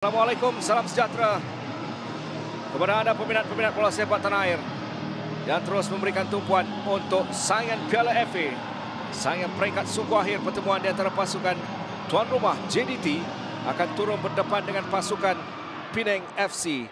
Assalamualaikum, salam sejahtera kepada anda peminat-peminat bola sepak tanah air yang terus memberikan tumpuan untuk saingan Piala FA saingan peringkat suku akhir pertemuan di antara pasukan Tuan Rumah JDT akan turun berdepan dengan pasukan Penang FC